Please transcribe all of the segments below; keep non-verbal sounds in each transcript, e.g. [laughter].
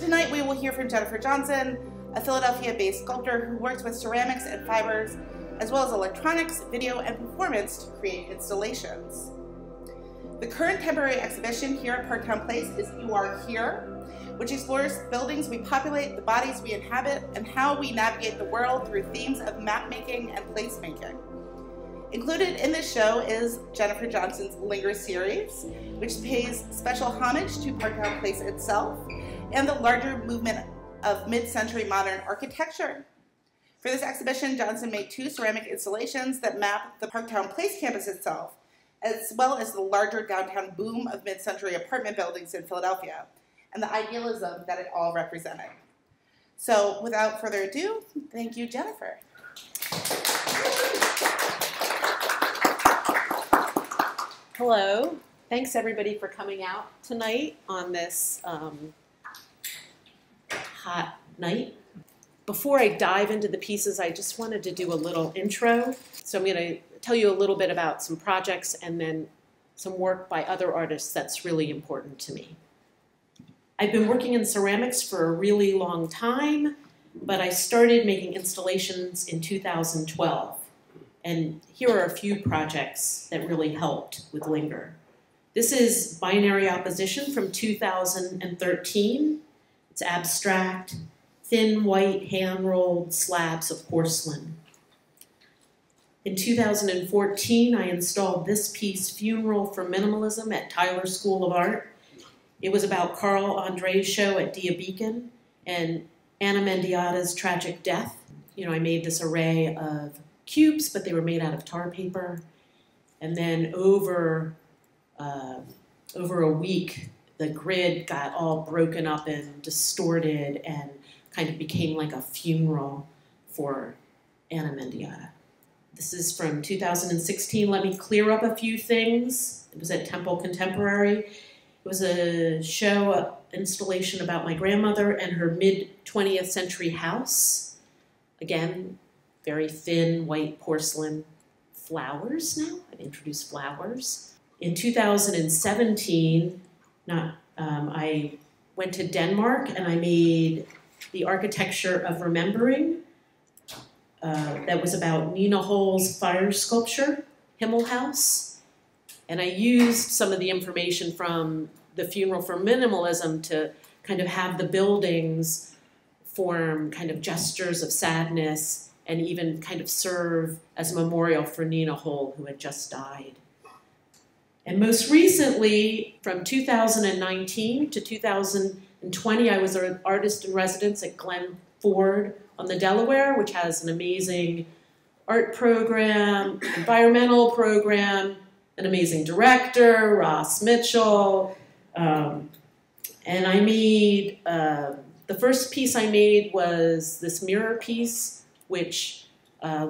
Tonight we will hear from Jennifer Johnson, a Philadelphia-based sculptor who works with ceramics and fibers, as well as electronics, video, and performance to create installations. The current temporary exhibition here at Park Towne Place is You Are Here, which explores buildings we populate, the bodies we inhabit, and how we navigate the world through themes of map making and placemaking. Included in this show is Jennifer Johnson's Linger series, which pays special homage to Park Towne Place itself and the larger movement of mid-century modern architecture. For this exhibition, Johnson made two ceramic installations that map the Park Towne Place campus itself, as well as the larger downtown boom of mid-century apartment buildings in Philadelphia, and the idealism that it all represented. So without further ado, thank you, Jennifer. Hello. Thanks everybody for coming out tonight on this um, hot night. Before I dive into the pieces, I just wanted to do a little intro. So I'm going to tell you a little bit about some projects and then some work by other artists that's really important to me. I've been working in ceramics for a really long time, but I started making installations in 2012. And here are a few projects that really helped with Linger. This is Binary Opposition from 2013. It's abstract, thin white hand-rolled slabs of porcelain. In 2014, I installed this piece, Funeral for Minimalism, at Tyler School of Art. It was about Carl Andre's show at Dia Beacon and Ana Mendieta's tragic death. You know, I made this array of cubes, but they were made out of tar paper. And then over, uh, over a week, the grid got all broken up and distorted and kind of became like a funeral for Ana Mendieta. This is from 2016. Let me clear up a few things. It was at Temple Contemporary. It was a show, a installation about my grandmother and her mid 20th century house. Again, very thin white porcelain flowers now. I've introduced flowers. In 2017, not, um, I went to Denmark and I made the architecture of remembering. Uh, that was about Nina Hole's fire sculpture, Himmelhaus. And I used some of the information from the Funeral for Minimalism to kind of have the buildings form kind of gestures of sadness and even kind of serve as a memorial for Nina Hole, who had just died. And most recently, from 2019 to 2020, I was an artist in residence at Glen Foerd on the Delaware, which has an amazing art program, environmental program, an amazing director, Ross Mitchell. Um, and I made, uh, the first piece I made was this mirror piece which uh,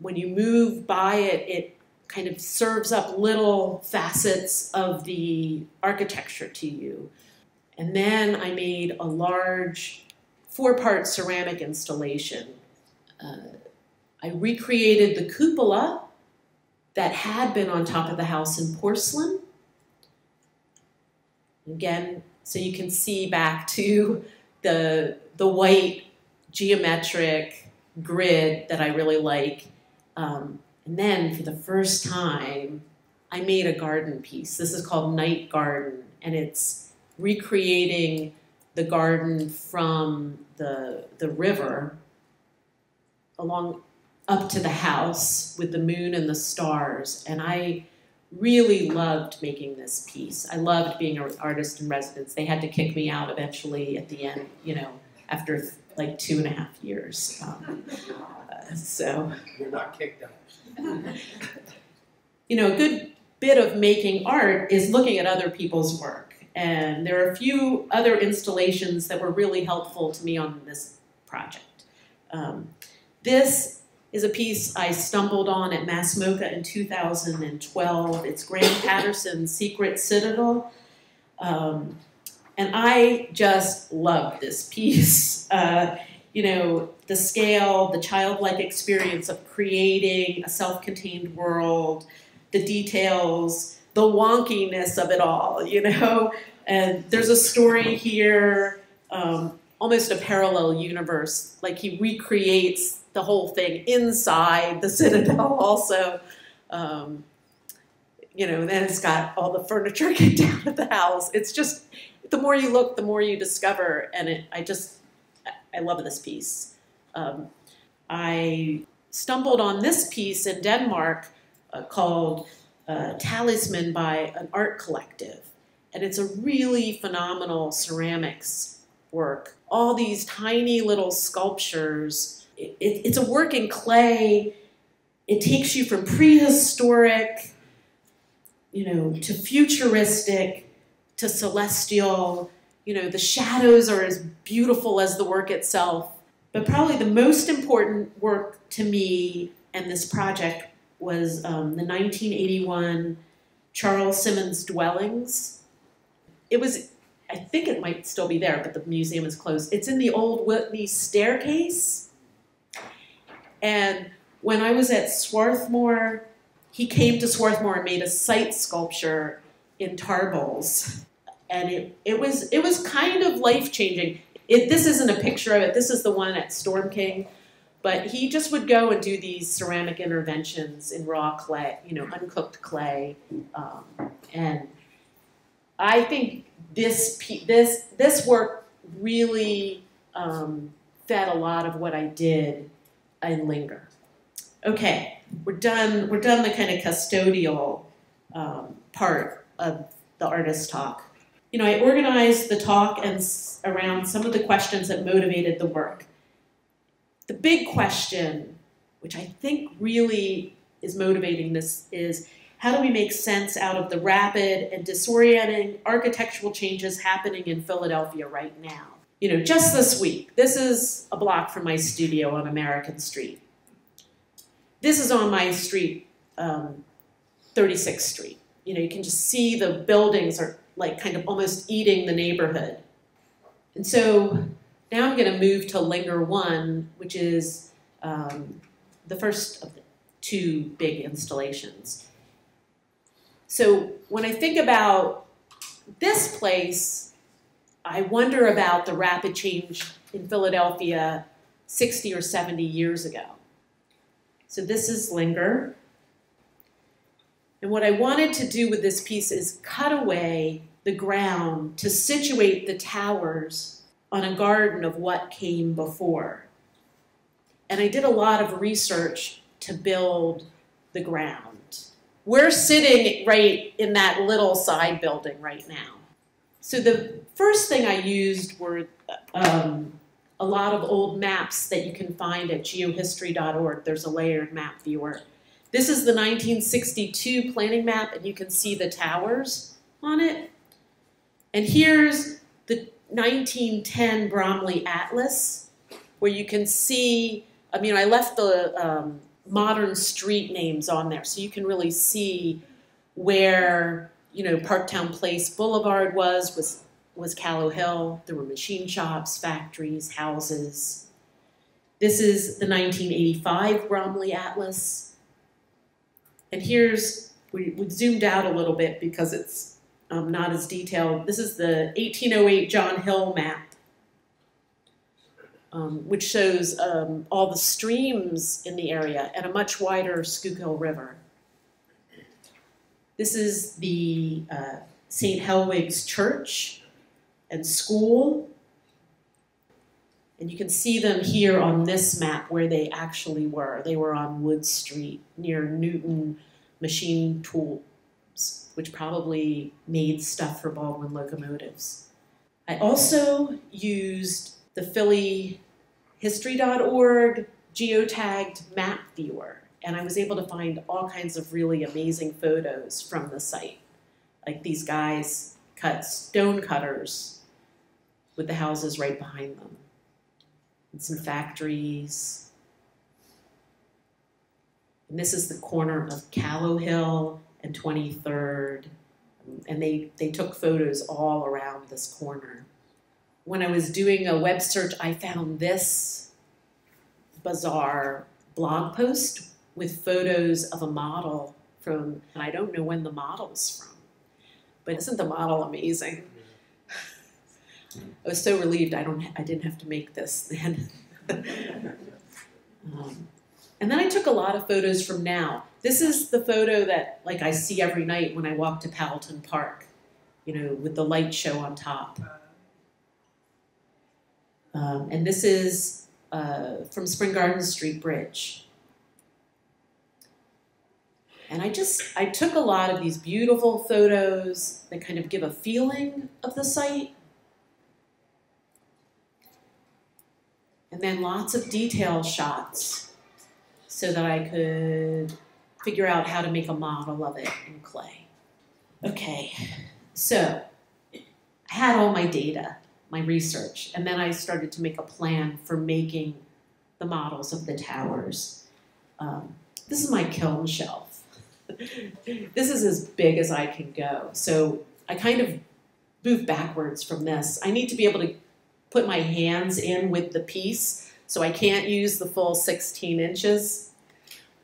when you move by it, it kind of serves up little facets of the architecture to you. And then I made a large four-part ceramic installation. Uh, I recreated the cupola that had been on top of the house in porcelain. Again, so you can see back to the, the white geometric grid that I really like. Um, and then for the first time, I made a garden piece. This is called Night Garden, and it's recreating the garden from the, the river along up to the house with the moon and the stars. And I really loved making this piece. I loved being an artist in residence. They had to kick me out eventually at the end, you know, after like two and a half years. Um, uh, [laughs] so you're not kicked out. [laughs] you know, a good bit of making art is looking at other people's work. And there are a few other installations that were really helpful to me on this project. Um, this is a piece I stumbled on at Mass MoCA in 2012. It's Graham Paterson's Secret Citadel. Um, and I just love this piece. [laughs] Uh, you know, the scale, the childlike experience of creating a self-contained world, the details, the wonkiness of it all, you know. And there's a story here. Um, almost a parallel universe. Like he recreates the whole thing inside the Citadel, [laughs] also. Um, you know, then it's got all the furniture [laughs] get down at the house. It's just the more you look, the more you discover, and it, I just I love this piece. Um, I stumbled on this piece in Denmark uh, called uh, Talisman by an art collective, and it's a really phenomenal ceramics work. All these tiny little sculptures. It, it, it's a work in clay. It takes you from prehistoric you know, to futuristic, to celestial. You know, the shadows are as beautiful as the work itself. But probably the most important work to me and this project was um, the 1981 Charles Simonds Dwellings. It was, I think it might still be there, but the museum is closed. It's in the old Whitney staircase. And when I was at Swarthmore he came to Swarthmore and made a site sculpture in Tarbles. And it, it was it was kind of life changing. It, this isn't a picture of it. This is the one at Storm King. But he just would go and do these ceramic interventions in raw clay, you know, uncooked clay. Um, and I think this this this work really um, fed a lot of what I did in Linger. Okay, we're done. We're done the kind of custodial um, part of the artist talk. You know, I organized the talk and around some of the questions that motivated the work. The big question, which I think really is motivating this, is how do we make sense out of the rapid and disorienting architectural changes happening in Philadelphia right now? You know, just this week, this is a block from my studio on American Street. This is on my street, um, 36th Street. You know, you can just see the buildings are like kind of almost eating the neighborhood. And so now I'm going to move to Linger 1, which is um, the first of the two big installations. So when I think about this place, I wonder about the rapid change in Philadelphia 60 or 70 years ago. So this is linger. And what I wanted to do with this piece is cut away the ground to situate the towers on a garden of what came before. And I did a lot of research to build the ground. We're sitting right in that little side building right now. So the first thing I used were um, a lot of old maps that you can find at geohistory.org. There's a layered map viewer. This is the 1962 planning map, and you can see the towers on it. And here's the 1910 Bromley Atlas, where you can see, I mean, I left the um, modern street names on there, so you can really see where, you know, Park Towne Place Boulevard was, was was Callowhill. There were machine shops, factories, houses. This is the 1985 Bromley Atlas. And here's, we, we zoomed out a little bit because it's um, not as detailed. This is the 1808 John Hill map, um, which shows um, all the streams in the area and a much wider Schuylkill River. This is the uh, St. Hedwig's Church, and school. And you can see them here on this map where they actually were. They were on Wood Street near Newton Machine Tools, which probably made stuff for Baldwin locomotives. I also used the Philly History.org geotagged map viewer, and I was able to find all kinds of really amazing photos from the site. Like these guys cut stone cutters with the houses right behind them. And some factories. And this is the corner of Callowhill and 23rd. And they, they took photos all around this corner. When I was doing a web search, I found this bizarre blog post with photos of a model from, I don't know when the model's from, but isn't the model amazing? I was so relieved I don't I didn't have to make this then. [laughs] um, and then I took a lot of photos from now. This is the photo that like I see every night when I walk to Powelton Park, you know, with the light show on top. Um, and this is uh, from Spring Garden Street Bridge. And I just, I took a lot of these beautiful photos that kind of give a feeling of the site. And then lots of detail shots so that I could figure out how to make a model of it in clay. Okay, so I had all my data, my research, and then I started to make a plan for making the models of the towers. Um, this is my kiln shelf. [laughs] this is as big as I can go. So I kind of move backwards from this. I need to be able to put my hands in with the piece, so I can't use the full 16 inches,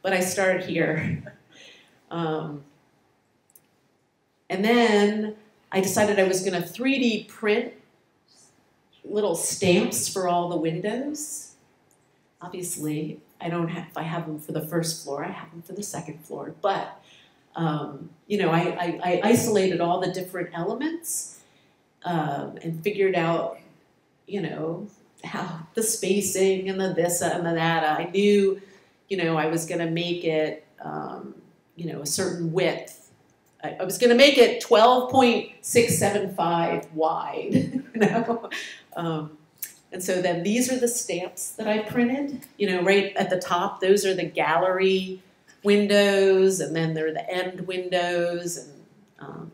but I start here. [laughs] Um, and then I decided I was going to 3D print little stamps for all the windows. Obviously, I don't have, if I have them for the first floor, I have them for the second floor. But, um, you know, I, I, I, isolated all the different elements um, and figured out, you know, how the spacing and the this and the that. I knew, you know, I was going to make it, um, you know, a certain width I, I was going to make it 12.675 wide, [laughs] you know. Um, and so then these are the stamps that I printed. You know, right at the top, those are the gallery windows, and then there are the end windows. And um,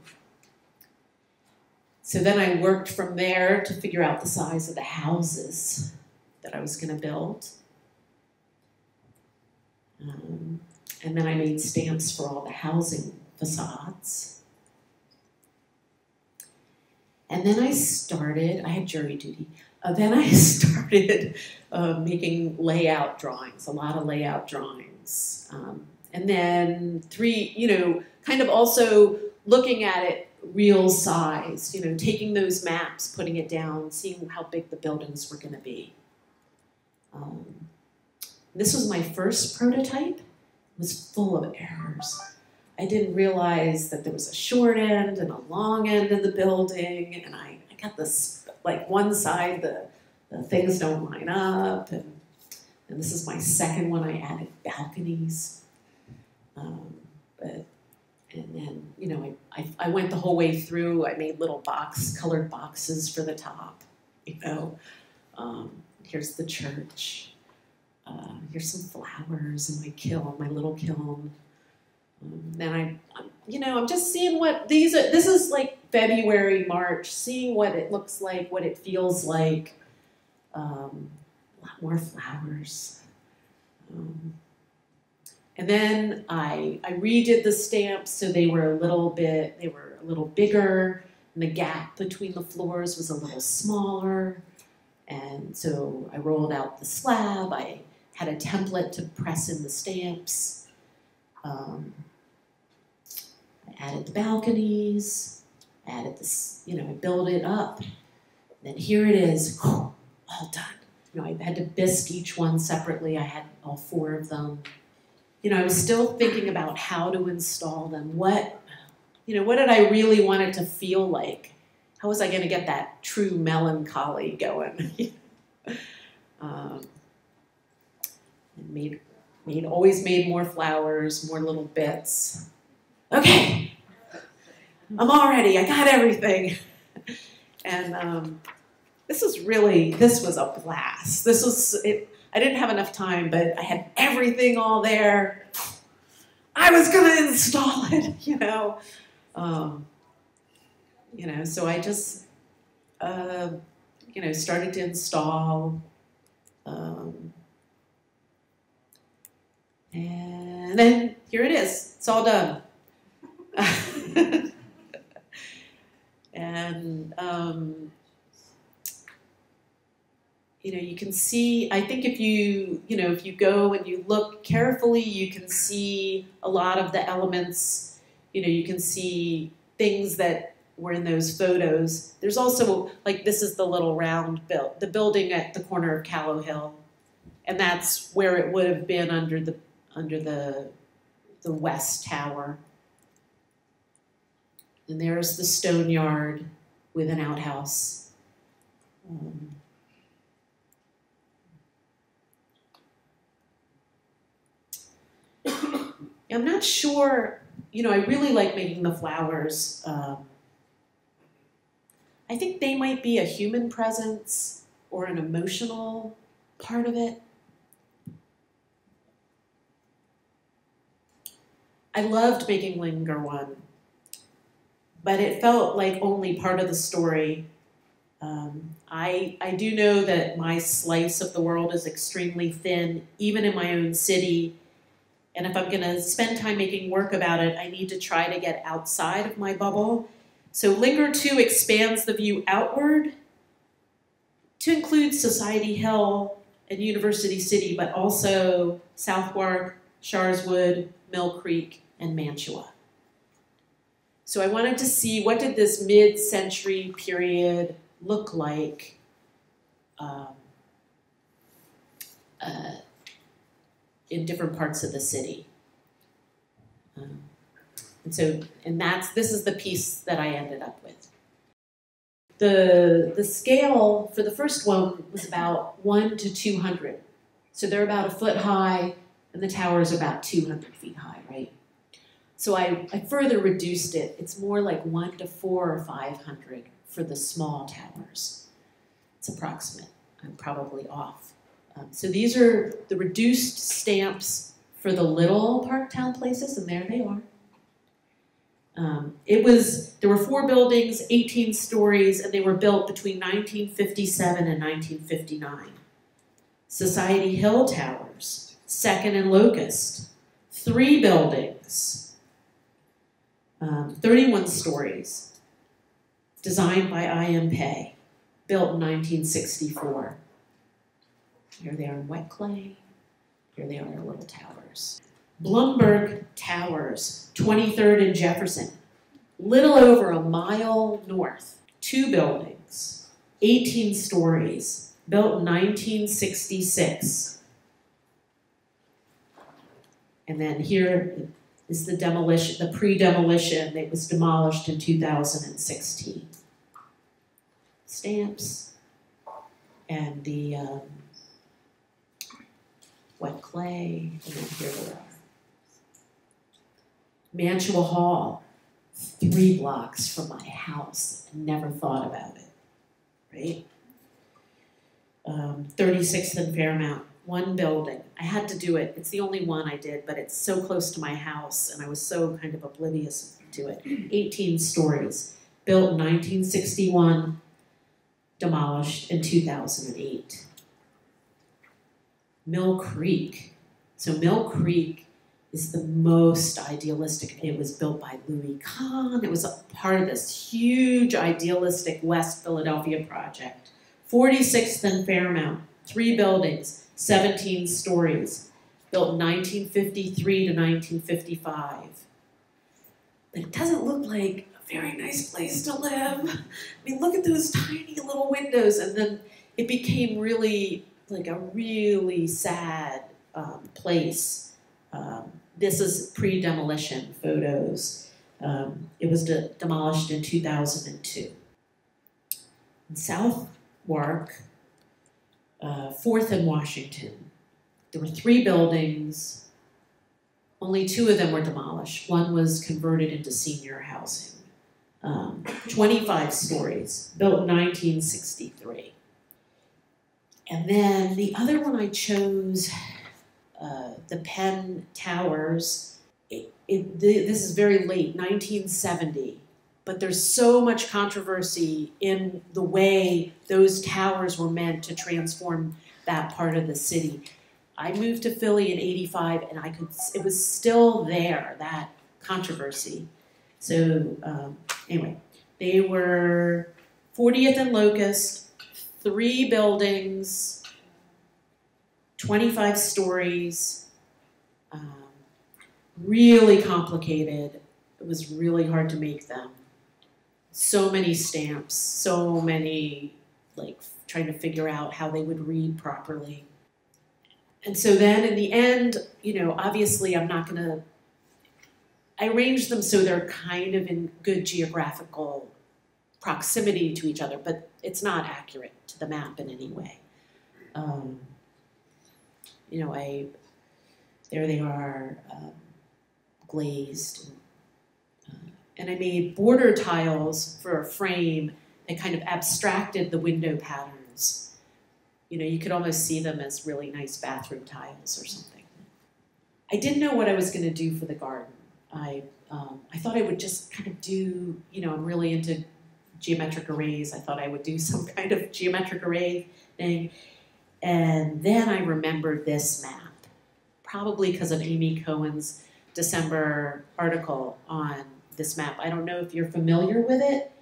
so then I worked from there to figure out the size of the houses that I was going to build. Um, and then I made stamps for all the housing facades. And then I started, I had jury duty. Uh, then I [laughs] started uh, making layout drawings, a lot of layout drawings. Um, and then three, you know, kind of also looking at it real size, you know, taking those maps, putting it down, seeing how big the buildings were going to be. Um, this was my first prototype. It was full of errors. I didn't realize that there was a short end and a long end of the building, and I, I got this like one side the, the things don't line up, and and this is my second one. I added balconies, um, but and then you know I, I I went the whole way through. I made little box colored boxes for the top, you know. Um, here's the church. Uh, here's some flowers in my kiln, my little kiln. And I, you know, I'm just seeing what these are. This is like February, March, seeing what it looks like, what it feels like. Um, a lot more flowers. And then I, I redid the stamps so they were a little bit, they were a little bigger, and the gap between the floors was a little smaller. And so I rolled out the slab. I had a template to press in the stamps. Um, added the balconies, added this, you know, I built it up. Then here it is, [gasps] all done. You know, I had to bisque each one separately. I had all four of them. You know, I was still thinking about how to install them. What, you know, what did I really want it to feel like? How was I going to get that true melancholy going? [laughs] um, made, made, always made more flowers, more little bits okay, I'm all ready. I got everything. [laughs] And um, this was really, this was a blast. This was, it, I didn't have enough time, but I had everything all there. I was to install it, [laughs] you know. Um, you know, so I just, uh, you know, started to install. Um, and then here it is. It's all done. [laughs] and um, you know you can see i think if you you know if you go and you look carefully you can see a lot of the elements you know you can see things that were in those photos. There's also like this is the little round build, the building at the corner of Callowhill, and that's where it would have been under the under the the west tower. And there's the stone yard with an outhouse. Um, I'm not sure, you know, I really like making the flowers. Um, I think they might be a human presence or an emotional part of it. I loved making Linger One, but it felt like only part of the story. Um, I, I do know that my slice of the world is extremely thin, even in my own city. And if I'm going to spend time making work about it, I need to try to get outside of my bubble. So Linger 2 expands the view outward to include Society Hill and University City, but also Southwark, Sharswood, Mill Creek, and Mantua. So I wanted to see what did this mid-century period look like um, uh, in different parts of the city. Um, and so, and that's, this is the piece that I ended up with. The, the scale for the first one was about one to 200. So they're about a foot high and the tower is about 200 feet high, right? So I, I further reduced it. It's more like one to four or 500 for the small towers. It's approximate. I'm probably off. Um, so these are the reduced stamps for the little Park Towne Places, and there they are. Um, it was, there were four buildings, 18 stories, and they were built between 1957 and 1959. Society Hill Towers, Second and Locust, three buildings, um, 31 stories, designed by I.M. Pei, built in 1964. Here they are in wet clay. Here they are in little towers. Blumberg Towers, 23rd and Jefferson, little over a mile north. Two buildings, 18 stories, built in 1966. And then here is the demolition, the pre-demolition. It was demolished in 2016. Stamps and the um, wet clay, and then here they are. Mantua Hall, three blocks from my house. Never thought about it, right? Um, 36th and Fairmount, one building. I had to do it. It's the only one I did, but it's so close to my house, and I was so kind of oblivious to it. 18 stories, built in 1961, demolished in 2008. Mill Creek. So Mill Creek is the most idealistic. It was built by Louis Kahn. It was a part of this huge idealistic West Philadelphia project. 46th and Fairmount, three buildings, 17 stories, built 1953 to 1955. But it doesn't look like a very nice place to live. I mean, look at those tiny little windows. And then it became really like a really sad um, place. Um, this is pre-demolition photos. Um, it was de demolished in 2002. In Southwark, uh, 4th and Washington, there were three buildings. Only two of them were demolished. One was converted into senior housing. Um, 25 stories, built in 1963. And then the other one I chose uh, the Penn Towers. It, it, this is very late, 1970, but there's so much controversy in the way those towers were meant to transform that part of the city. I moved to Philly in 85 and I could, it was still there, that controversy. So um, anyway, they were 40th and Locust, three buildings, 25 stories, um, really complicated. It was really hard to make them. so many stamps, so many, like, trying to figure out how they would read properly. And so then in the end, you know, obviously I'm not going to, I arrange them so they're kind of in good geographical proximity to each other, but it's not accurate to the map in any way. Um, you know, I, there they are, um, glazed. And, uh, and I made border tiles for a frame that kind of abstracted the window patterns. You know, you could almost see them as really nice bathroom tiles or something. I didn't know what I was going to do for the garden. I, um, I thought I would just kind of do, you know, I'm really into geometric arrays. I thought I would do [laughs] some kind of geometric array thing. And then I remembered this map, probably because of Amy Cohen's December article on this map. I don't know if you're familiar with it.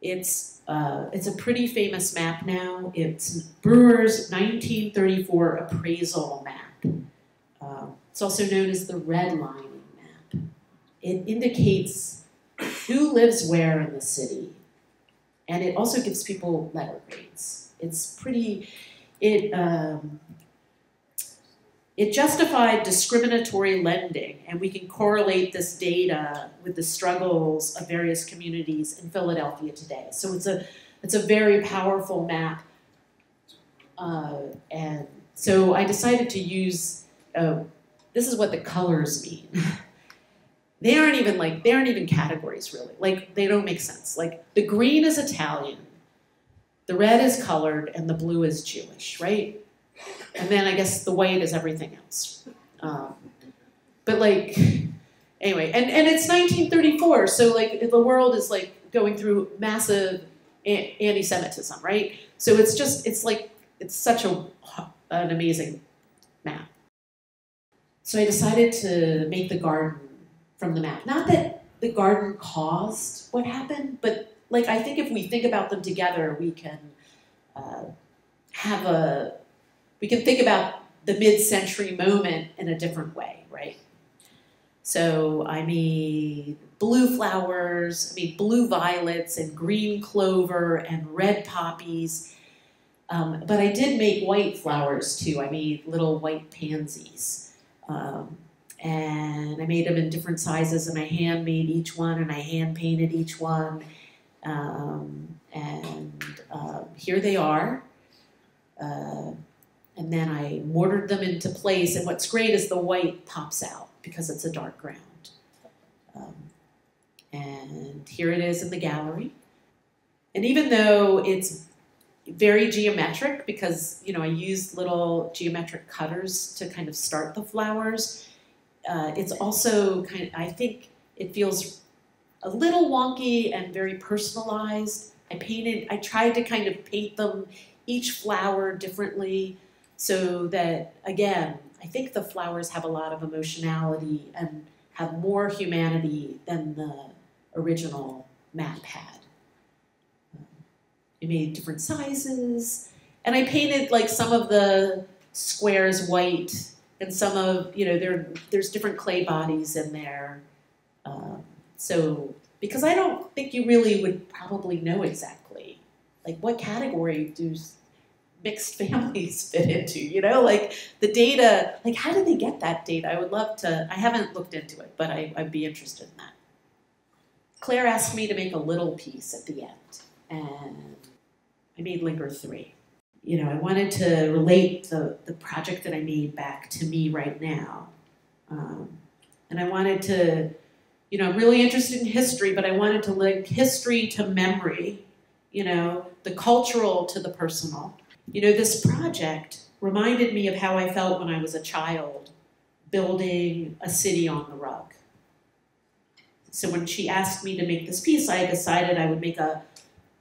It's uh, it's a pretty famous map now. It's Brewer's 1934 appraisal map. Uh, it's also known as the redlining map. It indicates who lives where in the city, and it also gives people letter grades. It's pretty. It um, it justified discriminatory lending, and we can correlate this data with the struggles of various communities in Philadelphia today. So it's a, it's a very powerful map. Uh, and so I decided to use, uh, this is what the colors mean. [laughs] they aren't even like, they aren't even categories really. Like, they don't make sense. Like, the green is Italian, the red is colored, and the blue is Jewish, right? And then I guess the white is everything else. Um, but like, anyway, and, and it's 1934, so like the world is like going through massive anti-Semitism, right? So it's just, it's like, it's such a, an amazing map. So I decided to make the garden from the map. Not that the garden caused what happened, but like I think if we think about them together, we can uh, have a we can think about the mid-century moment in a different way, right? So I made blue flowers, I made blue violets and green clover and red poppies. Um, but I did make white flowers too. I made little white pansies. Um, and I made them in different sizes and I hand made each one and I hand painted each one. Um, and uh, here they are. Uh, and then I mortared them into place. And what's great is the white pops out because it's a dark ground. Um, and here it is in the gallery. And even though it's very geometric because you know I used little geometric cutters to kind of start the flowers, uh, it's also kind of I think it feels a little wonky and very personalized. I painted, I tried to kind of paint them each flower differently so that, again, I think the flowers have a lot of emotionality and have more humanity than the original map had. I made different sizes, and I painted like some of the squares white, and some of you know there there's different clay bodies in there. Um, so because I don't think you really would probably know exactly like what category do mixed [laughs] families fit into, you know, like the data, like how did they get that data? I would love to, I haven't looked into it, but I, would be interested in that. Claire asked me to make a little piece at the end, and I made Linger 3. You know, I wanted to relate the, the project that I made back to me right now. Um, and I wanted to, you know, I'm really interested in history, but I wanted to link history to memory, you know, the cultural to the personal you know, this project reminded me of how I felt when I was a child building a city on the rug. So when she asked me to make this piece, I decided I would make a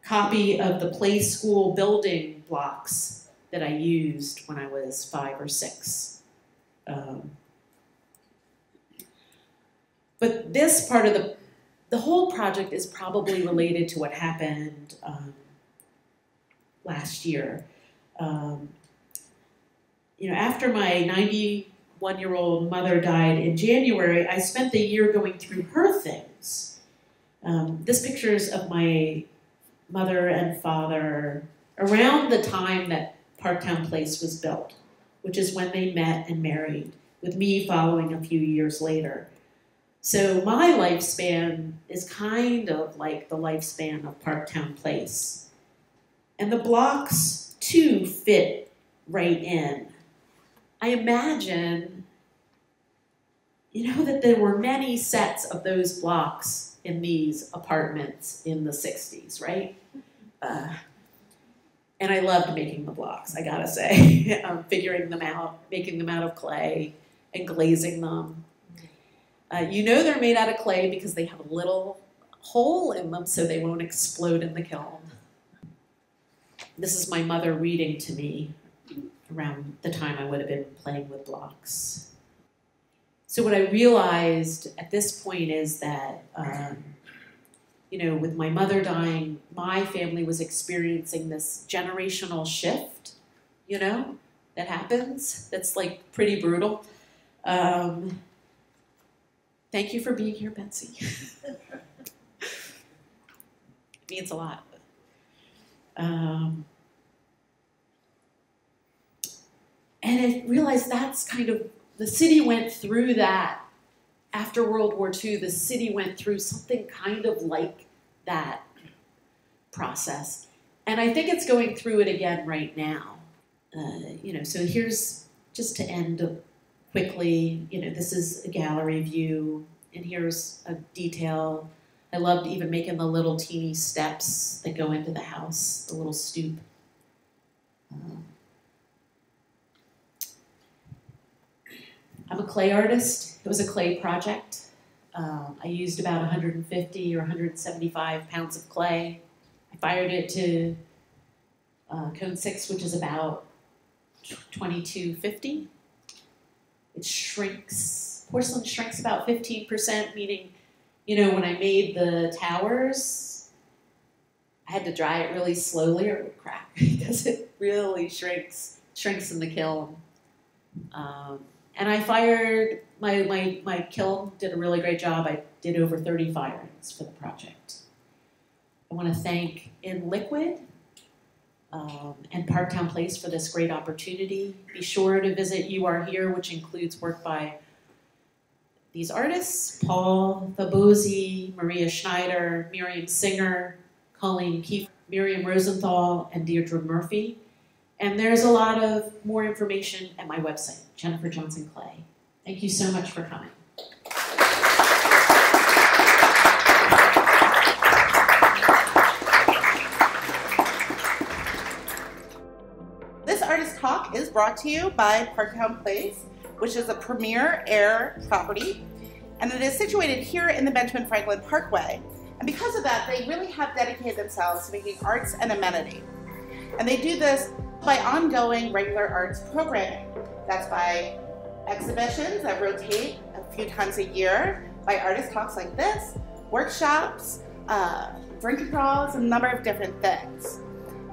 copy of the play school building blocks that I used when I was five or six. Um, but this part of the, the whole project is probably related to what happened um, last year um, you know, after my 91 year old mother died in January, I spent the year going through her things. Um, this picture is of my mother and father around the time that Park Towne Place was built, which is when they met and married, with me following a few years later. So my lifespan is kind of like the lifespan of Park Towne Place. And the blocks, too, fit right in. I imagine, you know, that there were many sets of those blocks in these apartments in the 60s, right? Uh, and I loved making the blocks, I gotta say. [laughs] um, figuring them out, making them out of clay, and glazing them. Uh, you know they're made out of clay because they have a little hole in them so they won't explode in the kiln. This is my mother reading to me around the time I would have been playing with blocks. So what I realized at this point is that, um, you know, with my mother dying, my family was experiencing this generational shift, you know, that happens. That's like pretty brutal. Um, thank you for being here, Betsy. [laughs] it means a lot. Um, and I realized that's kind of the city went through that after World War II. The city went through something kind of like that process, and I think it's going through it again right now. Uh, you know, so here's just to end quickly. You know, this is a gallery view, and here's a detail. I loved even making the little teeny steps that go into the house, the little stoop. Um, I'm a clay artist. It was a clay project. Um, I used about 150 or 175 pounds of clay. I fired it to uh, cone 6, which is about 2250. It shrinks, porcelain shrinks about 15%, meaning, you know, when I made the towers, I had to dry it really slowly or it would crack [laughs] because it really shrinks, shrinks in the kiln. Um, and I fired, my, my, my kiln did a really great job. I did over 30 firings for the project. I want to thank InLiquid um, and Park Towne Place for this great opportunity. Be sure to visit You Are Here, which includes work by these artists, Paul Thabozzi, Maria Schneider, Miriam Singer, Colleen Keefe, Miriam Rosenthal, and Deirdre Murphy. And there's a lot of more information at my website, Jennifer Johnson Clay. Thank you so much for coming. This artist talk is brought to you by Park Towne Place, which is a premier air property, and it is situated here in the Benjamin Franklin Parkway. And because of that, they really have dedicated themselves to making arts an amenity. And they do this by ongoing regular arts programming. That's by exhibitions that rotate a few times a year, by artist talks like this, workshops, uh, drinking crawls, a number of different things.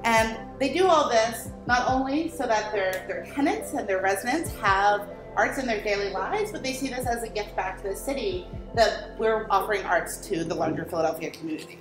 And they do all this not only so that their, their tenants and their residents have arts in their daily lives, but they see this as a gift back to the city that we're offering arts to the larger Philadelphia community.